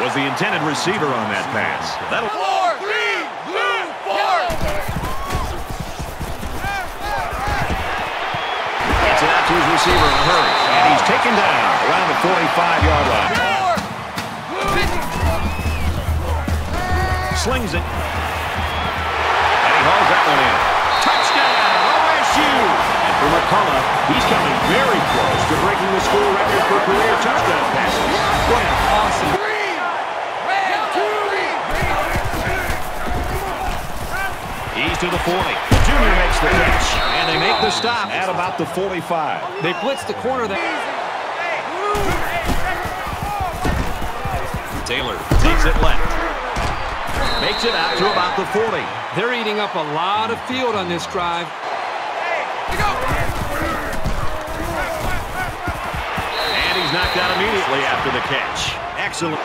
intended receiver on that pass. That'll Four, three, two, four. gets it out to his receiver in a hurry. And he's taken down around the 45-yard line. Slings it. And he hauls that one in. Touchdown, OSU! And for McCullough, he's coming very close to He's to the 40. Junior makes the catch. And they make the stop at about the 45. They blitz the corner there. Taylor takes it left. Makes it out to about the 40. They're eating up a lot of field on this drive. And he's knocked out immediately after the catch. Excellent.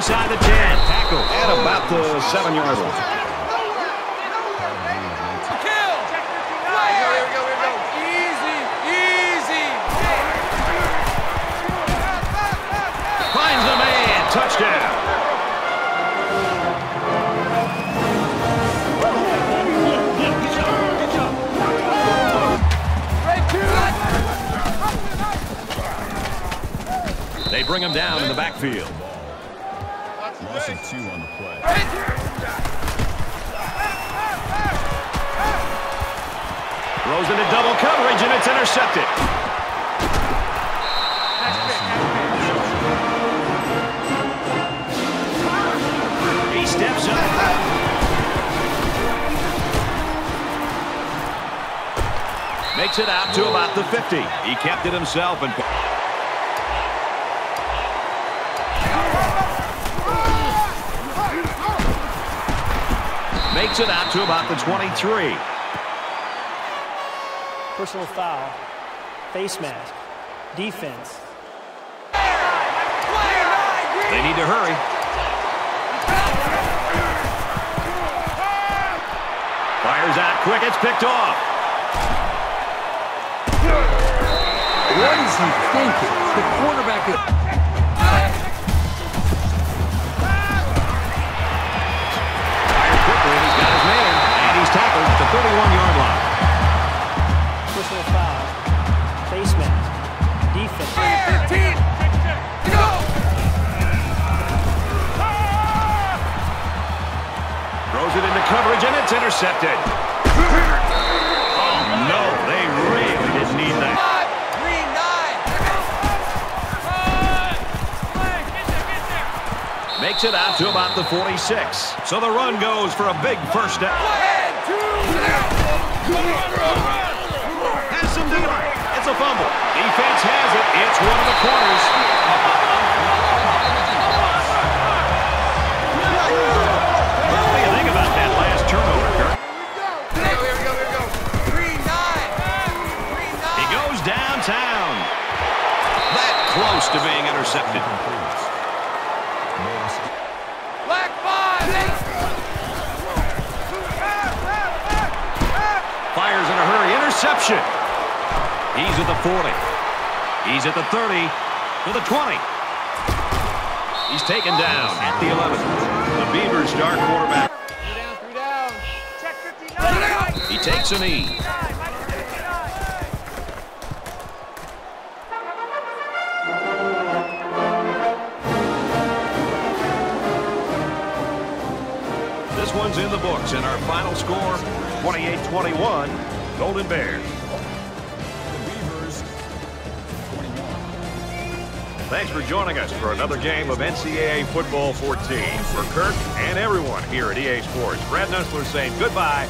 Inside the 10. Tackle at about the 7-yard line. kill. Here we go, here we go. Easy, easy. Finds the man. Touchdown. They bring him down in the backfield. Loss of two on the play. Throws into double coverage, and it's intercepted. He steps up. Makes it out to about the 50. He kept it himself and... Makes it out to about the 23. Personal foul. Face mask. Defense. They need to hurry. Fires out quick. It's picked off. What is he thinking? The quarterback Defense. 15. Go. Throws it into coverage, and it's intercepted. Oh, no. They really didn't need that. Makes it out to about the 46. So the run goes for a big first down. Close to being intercepted. Black five. Fires in a hurry. Interception. He's at the 40. He's at the 30. To the 20. He's taken down at the 11. The Beavers star quarterback. Three down, three down. Check 59. He takes a knee. This one's in the books, and our final score, 28-21, Golden Bears. The Beavers, 21. Thanks for joining us for another game of NCAA Football 14. For Kirk and everyone here at EA Sports, Brad Nessler saying goodbye